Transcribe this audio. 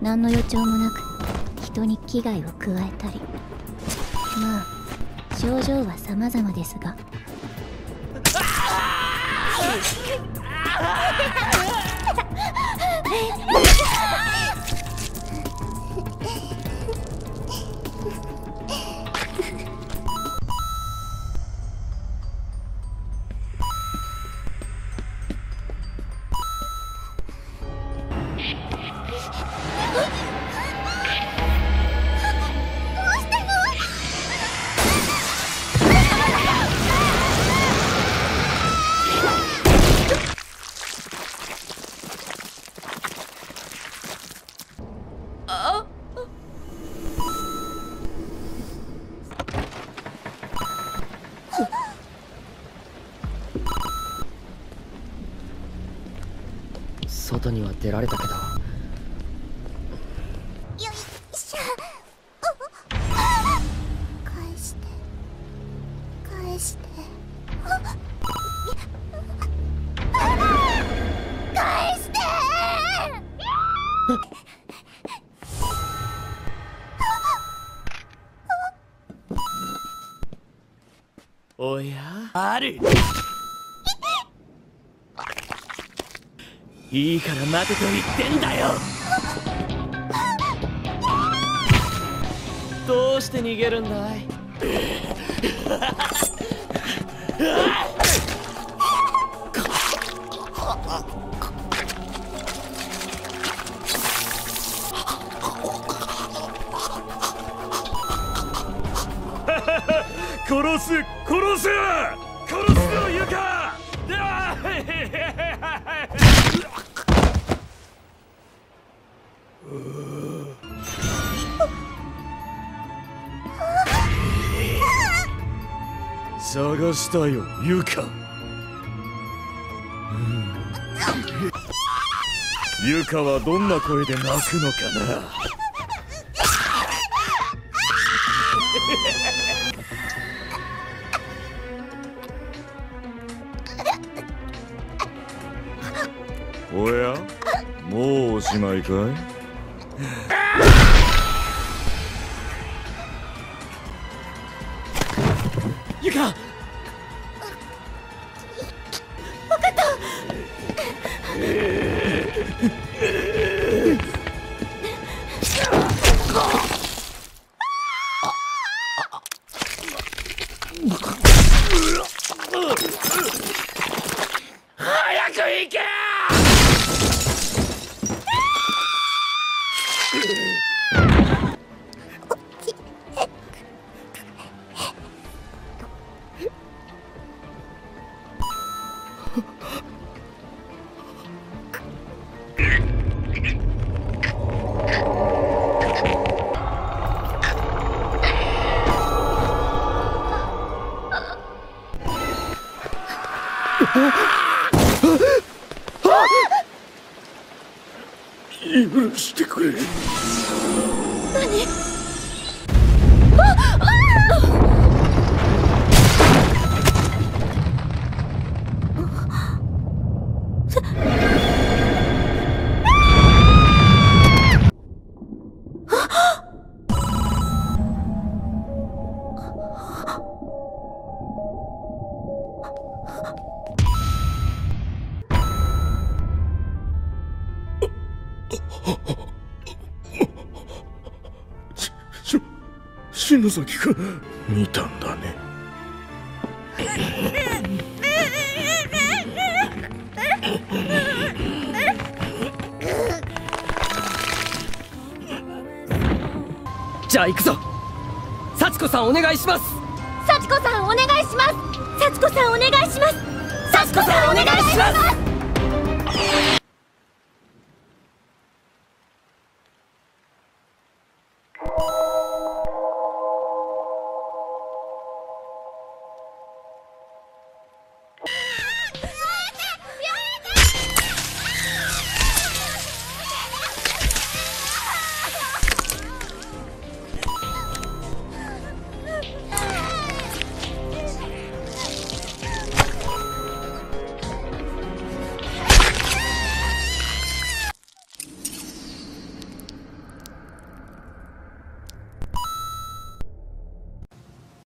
何の予兆もなく人に危害を加えたり。まあ症状は様々ですが。外には出られたけど。よいしょ返して返して返しておや？あるいいから待てと言ってんだよ。どうして逃げるんだい？殺す殺す殺すよユカでは探したよユカ。ユカはどんな声で泣くのかな？おや？もうおしまいかい？うっ許してくれ何篠崎君。見たんだね。じゃあ行くぞ。幸子さんお願いします。幸子さんお願いします。幸子さんお願いします。幸子さんお願いします